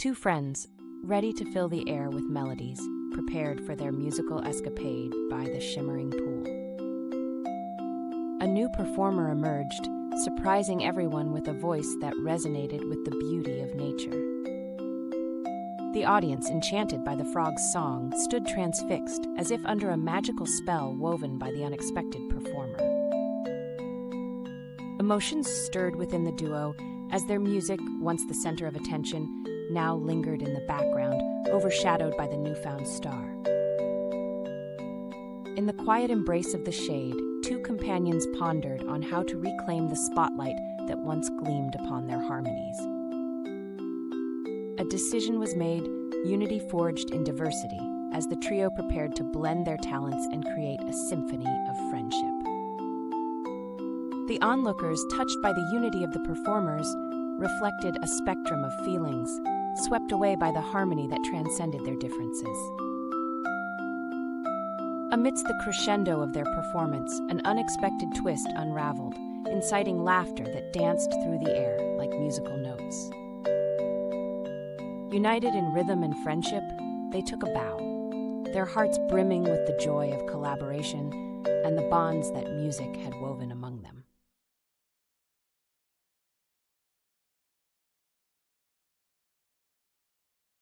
Two friends, ready to fill the air with melodies, prepared for their musical escapade by the shimmering pool. A new performer emerged, surprising everyone with a voice that resonated with the beauty of nature. The audience, enchanted by the frog's song, stood transfixed, as if under a magical spell woven by the unexpected performer. Emotions stirred within the duo as their music, once the center of attention, now lingered in the background, overshadowed by the newfound star. In the quiet embrace of the shade, two companions pondered on how to reclaim the spotlight that once gleamed upon their harmonies. A decision was made, unity forged in diversity, as the trio prepared to blend their talents and create a symphony of friendship. The onlookers, touched by the unity of the performers, reflected a spectrum of feelings, swept away by the harmony that transcended their differences. Amidst the crescendo of their performance, an unexpected twist unraveled, inciting laughter that danced through the air like musical notes. United in rhythm and friendship, they took a bow, their hearts brimming with the joy of collaboration and the bonds that music had woven among